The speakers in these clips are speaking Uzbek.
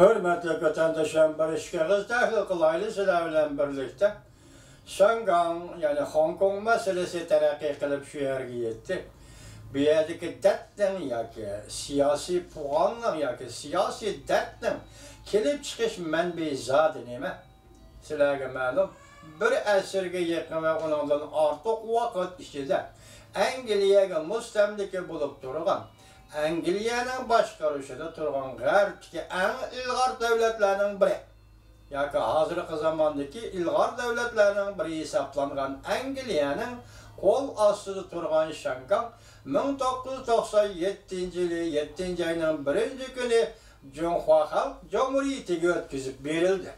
Hürmetli vatandaşım Barış Kağız Dahil Kılaylı Silah'la birlikte Şangan yani Hong Kong meselesi terakki kılıp şu yerge yetti. Bir yerdeki dertten ya ki siyasi puanla ya ki siyasi dertten kelip çıkış menbeyi zaten neme. Silahı malum bir esirge yakın ve onundan artık vakit içinde Angliya'ya müstemlike bulup durgan. Angliyaning boshqaruvida turgan g'arbdagi eng ilg'or davlatlarning biri yoki hozirgi zamondagi ilg'or davlatlarning biri hisoblangan angliyaning qo'l ostida turgan shangang 1997 yılı 7 ayının birinci günü Cumhuriyet Halk Cumhuriyeti'ne ötküzüp verildi.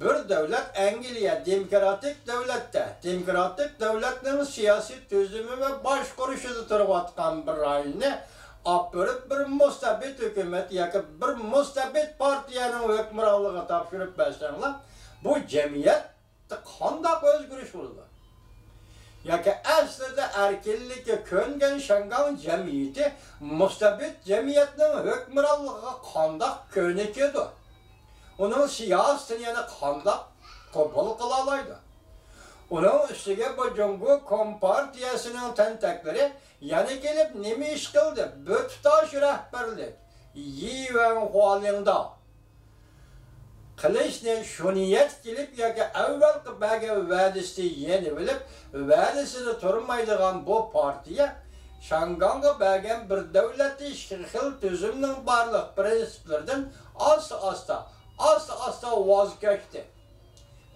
bir devlet Anglia demokratik devlette. Demokratik devletlerin siyasi tüzümü ve baş kuruşudu turup atkan bir ayını apırıp bir mustabit hükümet yakı bir mustabit partiyanın hükmüralığı tapşırıp başlanla bu cemiyet kandak özgürüş buldu. Yaka aslında erkillikki köngen şangan cemiyeti mustabit cemiyetinin hükmüralığı kandak könekidir. оның сиястынені қанда қопыл қыла алайды оның үстіге бұл жүнгі компартиясының тәнтәклері яны келіп неме іш қылды бүтташ рәхбірлік йивен қуалыңда. қылышне шуниет келіп яке әуелгі бәге вәдісті ені біліп вәдісіні тұрмайдыған бұл партия Шанганға бәген бір дәулетті шырқыл түзімнің барлық принциплердің асы-аста asla asla vazgeçti.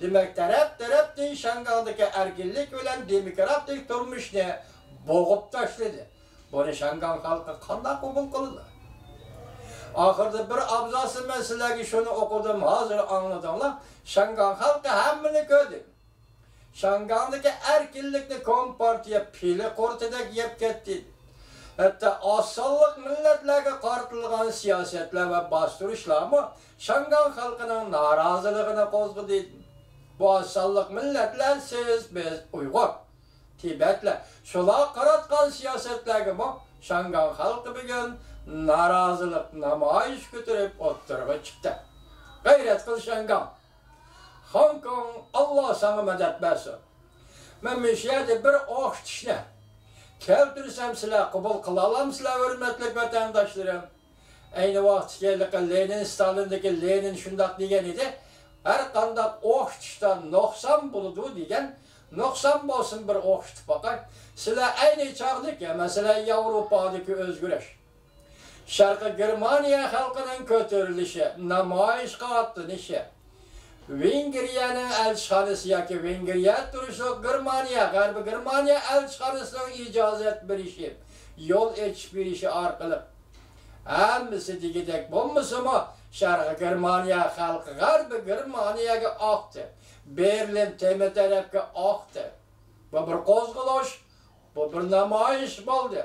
Demek taraf taraf değil Şangay'daki erginlik ölen demokrat değil durmuş ne boğup taşladı. Bunu Şangay halkı kanla kabul kıldı. Ahırda bir abzası ben sizlere şunu okudum, hazır anladımlar. Şangay halkı hemini gördüm. Şangay'daki erkinlikni kompartiya pili kortedek yep ketdi. Hatta asallık milletlerge qartılgan siyasetler ve bastırışlar mı Şangan halkının narazılığını kozgıdı. Bu asallık milletler siz biz Uygur, Tibetler. Şula qaratgan siyasetlerge bu Şangan halkı bugün narazılık namoyish ko'tarib o'ttirg'a chiqdi g'ayrat qilishangam hong kong alloh sana madad bersin man shu yerda bir o'qitishni keltirsam sizlar qabul qila olamsizlar hurmatli vatandoshlarim ayni vaqtga lenin stalindagi lenin shundoq degan edi har qanday o'qitishdan nuqson bo'ladi degan nuqson bo'lsin bir o'qitib boqay sizlar ayni chog'dagi e, masalan yevropadagi o'zgarish Şarkı Germaniya halkının kötürülüşü, namoyishga qilayotganishi vengriyani elchixonasi yoki vengriya turishliq germaniya g'arbi germaniya elchixonasining ijozat berishi yo'l ochib berishi orqali. Hammasi degidek bo'lmasimi sharqi germaniya xalqi g'arbi germaniyaga oqdi. Berlin tema tarafga oqdi. Bu bir qo'zg'alish bu bir namoyish bo'ldi.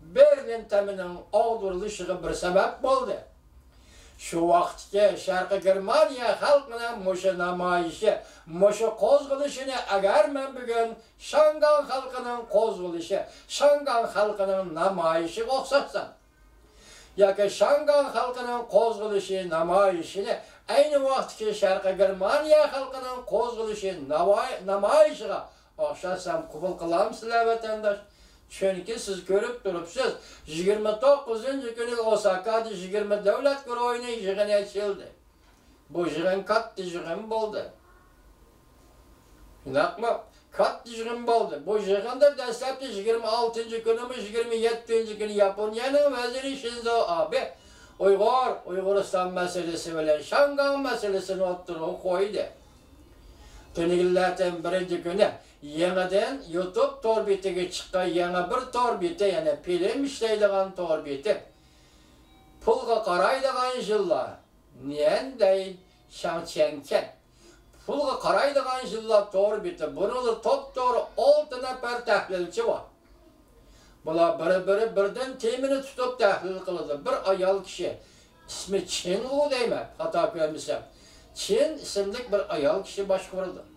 Berlin tamining og'dirilishiga bir sabab bo'ldi. Shu vaqtga Sharqi Germaniya xalqining musha namoyishi, musha qo'zg'alishini agar men bugun Shangan xalqining qo'zg'alishi, Shangan xalqining namoyishiga o'xshatsam, yoki Shangan xalqining qo'zg'alishi, namoyishini ayni vaqtga Sharqi Germaniya xalqining qo'zg'alishi, namoyishiga o'xshatsam qabul qilamsizlar vatandosh? Chunki siz ko'rib turibsiz, 29-kuni Osakada 20 davlat guruhining yig'ini ochildi. Bu yig'in katta yig'in bo'ldi. Shundaqmi? Katta yig'in bo'ldi. Bu yig'inda dastlabki 26-kunimi, 27-kuni Yaponiyaning vaziri Shinzo Abe Uyg'ur, Uyg'uriston masalasi bilan Shangang masalasini o'tirib qo'ydi. Tunillardan birinchi kuni yangidan YouTube torbetiga chiqqan yangi bir torbeti, ya'ni film ishlaydigan torbeti. Pulga qaraydigan yillar niyanday shangchankan. Pulga qaraydigan yillar torbeti. Buni top-to'g'ri 6 nafar tahlilchi bor. Bular biri-biri birdan temini tutib tahlil qiladi. Bir ayol kishi ismi Chin u deyman, xato ko'rmasam. Chin ismli bir ayol kishi boshqarildi.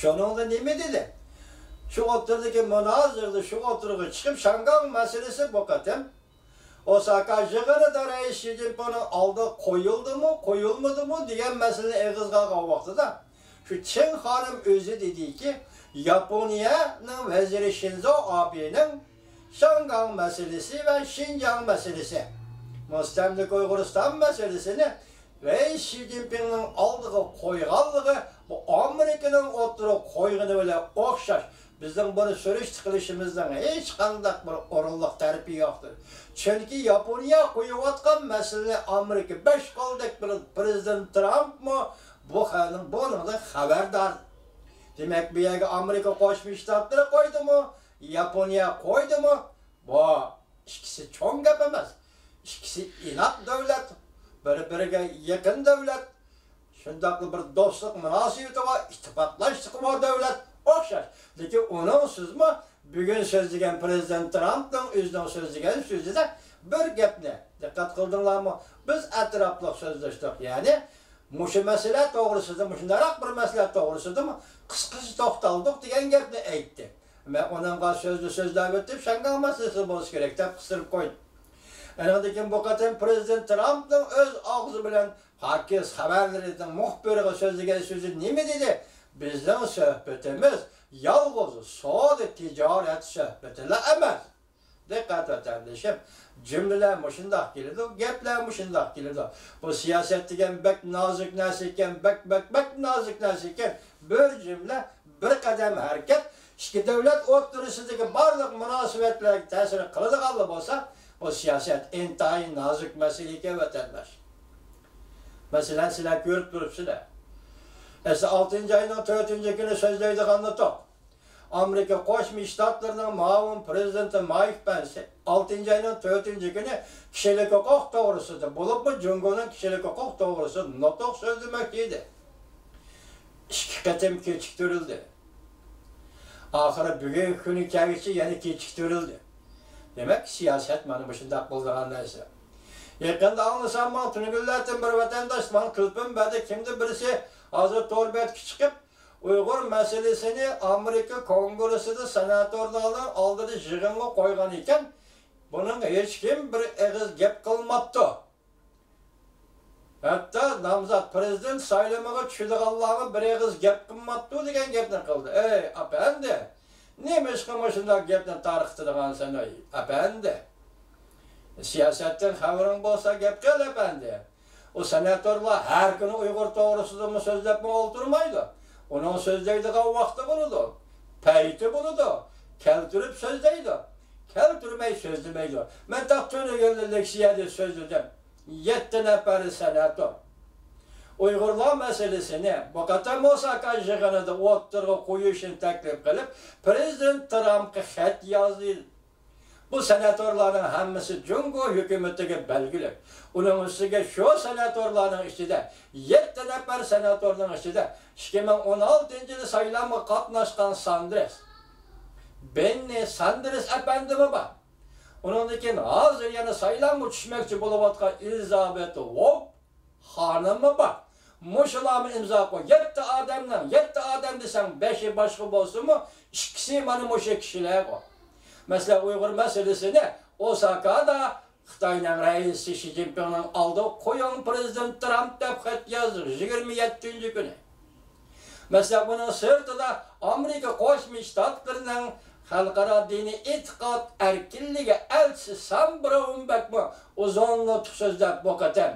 Şonunda nima dedi? Shu o'tirdagi munozirda shu o'tirg'i chiqib Shangang masalasi bu qatam Osaka yığınıda Reis Xi Jinping'in aldı koyuldu mu, koyulmadı mı diyen mesele eğizga kavvaktı da. Şu Çin hanım özü dedi ki, Japonya'nın veziri Shinzo Abe'nin Şangang meselesi ve Şincan meselesi, Müstemlik Uygurustan meselesini ve Xi Jinping'in aldığı koyganlığı bu Amerika'nın oturup koyganı böyle okşaş. Bizden bunu sürüş çıkılışımızdan hiç kandak bir o'rinliq tarifi yoktur. Çünkü Japonya koyuvatkan mesele Amerika besh kaldık bir Prezident Trump mı bu hanım bunun da haberdar. Demek bir Amerika koşmuş ştatları koydu mu? Japonya koydu mu? Bu ikisi çok yapamaz. İkisi inat devlet. Bir-biriga yakın devlet. Şundaqlı bir dostluk münasibeti var, ittifaqlaştık var devlet. O'xshash. Lekin uning so'zmi bugun so'zlagan prezident Trampning o'zining so'zlagan so'zida bir gapni diqqat qildinglarmi? Biz atrofli so'zlashdik. Ya'ni mushu masala to'g'risida, shundaroq bir masala to'g'risidami qisqacha to'xtaldik degan gapni aytdi. Men uningga so'zni so'zlab o'tib, shangan masalasi bo'lishi kerak deb qistirib qo'ydim. Anadan bu qatam prezident Trampning o'z og'zi bilan Hakiz xabarlarining muxbiriga so'ziga so'zi nima dedi? Bizning suhbatimiz yolg'iz sodi tijorat suhbatila emas. Diqqat vatandoshim, jumlalar mushundoq keladi, gaplar mushundoq keladi. Bu siyosat degan bak nozik narsa ekan, bak bak bak nozik narsa ekan. Bir jumla, bir qadam harakat ikki davlat o'rtasidagi barliq munosabatlarga ta'sir qiladigan bo'lsa, O siyaset intayin nazik meselike vatandaş. Mesela sizler görüp durup sizler. Mesela 6. ayının 4. günü sözleydik anlatıp. Amerika Koşmuş Ştatlarının mavun prezidenti Mike Pence 6. ayının 4. günü kişilik hukuk oh doğrusudur. Bulup mu Cungo'nun kişilik hukuk oh doğrusu notok söz demekteydi. İki katım keçiktirildi. Ahire bugün günü kendisi yani keçiktirildi. Demak, siyosat mana bu shundoq bo'lgan narsa. Yaqinda anlasam, men tunigillardan bir vatandosh, man qilpim kimdir birisi hozir Torbetki chiqib Uygur masalasini Amerika kongressida senatorlarni oldida yig'inga qo'ygan ekan bunun hech kim bir og'iz gap qilmabdi Hatta namzat prezident saylamaya çüdüğallağın bir og'iz gap kılmaptı degen gapni qildi. Ey efendi, Niyə məşğəməşində gəbdən darıxdırğan sən ay? Əbəndi. Siyasətdən xəbərin bolsa gəb gəl əbəndi. O sənətorlar hər gün Uyğur doğrusudur mu sözləb mi oldurmaydı. Onun sözləydiği vaxtı bunudur. Pəyiti bunudur. Kəltürüb sözləydi. Kəltürmək sözləməkdir. Mən taxtını yönlü leksiyədir sözlədim. 7 nəfəri sənətor. Uyğurlar məsələsini Baqatamosaka yığınında otdurğa qoyu üçün təklif qılıb, Prezident Trump'a xət yazdı. Bu senatorların hamısı Cungo hükümetine belgili. Onun üstüge şu senatorların içinde, 7 nefer senatorların içinde, 2016 yılı sayılamı katlaşkan Sandres. Benni Sandres efendimi var. Onundakin hazır yani sayılamı düşmekçi bulup atkan Elizabeth Wolf hanımı var. Mushularni imzo qo'y. 7 odamdan, 7 odam desang 5i boshqa bo'lsa-mu, ikkisi mana o'sha kishilar bor. Mesela Uygur masalasini Osaka'da Xitayning raisi Xi Jinpingning oldi qo'yon prezident Trump deb xat yozdi 27 kuni. Mesela buning sirtida Amerika Qo'shma Shtatlarining xalqaro dini e'tiqod erkinligi elchisi Sam Brownback uzun nutq so'zlab boqatan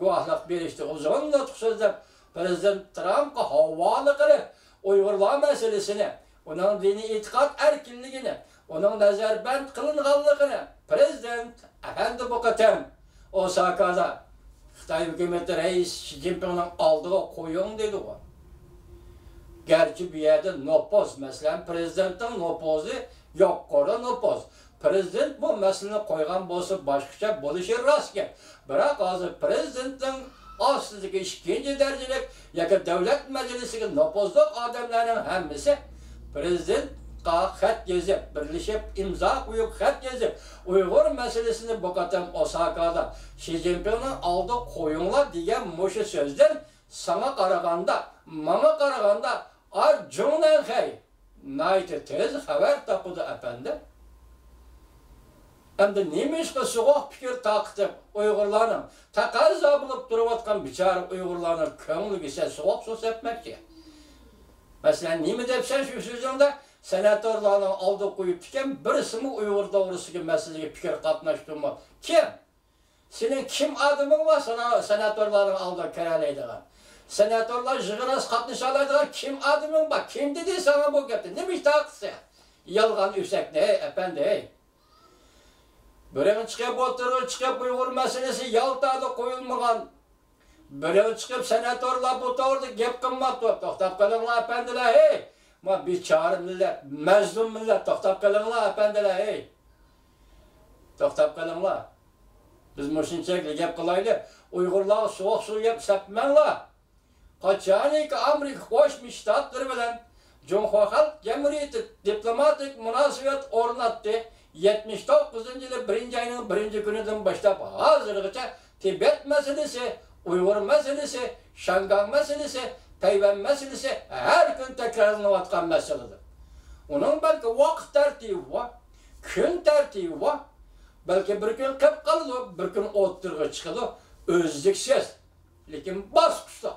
guvohlik berishdi. Uzun nutq prezident trampga havola qilib Uyg'urlar masalasini uning diniy e'tiqod erkinligini uning nazarband qilinganligini prezident afandi bu qatam Osakada Xitoy hukumati raisi shi Jinpingning oldiga qo'ying dedi u. Garchi bu yerda nopoz, masalan, prezidentning nopozi yuqori nopoz. Prezident bu masalani qo'ygan bo'lsa boshqacha bo'lishi rost gap. Biroq hozir prezidentning ostidagi ikkinchi darajalik yoki davlat majlisiga nopozliq odamlarning hammasi prezident xat yazib, birlashib, imzo qo'yib xat yazib, Uyg'ur masalasini bu qatam Osakada Xi Jinpingning oldi qo'yinglar degan mushu so'zdan sana qaraganda, manga qaraganda, ar jungnan hay. Nayti tez xabar topdi Әмді немешкі сұғық пікір тақытып ұйғырланым, тақаза болып тұрып атқан бичар ұйғырланым көңілі кесе сұғық сұс әпмәкке. Мәселен, немі деп сән шу сөзіңді сәнәторланың алды қойып тікен бір сымы ұйғыр doğrusu мәселеге пікір қатынаштың ма? Кем? Сенің кім адымың ба сәнәторланың алды кәрәлейдіған? Сәнәторлар жығырас қатынаша алайдыған кім адымың ба? Кім деді сана бұл кепті? Неміш тақысы? Ялған үсәк не, әпәнді, ей? Birini chiqib o'tirib, chiqib Uyg'ur masalasi Yaltada qo'yilmagan. Birini chiqib senatorlar bu to'g'rida gap qilmoqda. To'xtab qolinglar, apandilar, hey. Ma bichora millat, mazlum millat, to'xtab qolinglar, apandilar, hey. To'xtab qolinglar. Biz mushunchalik gap qilaylik. Uyg'urlar sovuq suv yeb sapmanglar. Qachoniki Amerika qo'shma shtatlari bilan Cumhur Halk Cumhuriyeti diplomatik munosabat o'rnatdi. 79 yılı birinci ayının birinci gününden başlayıp hazırlıkça Tibet meselesi, Uygur meselesi, Şangan meselesi, Tayvan meselesi her gün tekrarlanıvatkan meseledir. Onun belki vakit tertibi var, gün tertibi var. Belki bir gün kıp kalır, bir gün oturga çıkılır, özlüksiz. Lekin basmışta.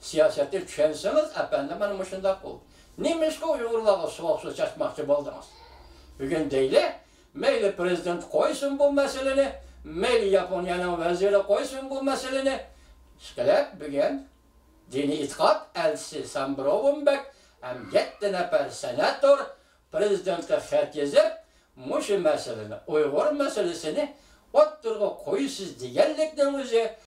Siyasette düşenseniz, efendim benim şundak oldu. Neymiş ki Uygurlarla soğuk su çaşmakçı buldunuz? Bugun değil, mayli prezident qo'ysin bu masalani mayli yaponiyani vaziri qo'ysin bu masalani. Ishqilib bugun dini e'tiqod elchisi Sambrovunbek ham yetti nafar senator prezidentga xat yozib mushu masalani Uygur masalasini o'ttirg'a koyusuz diyenlikten o'zi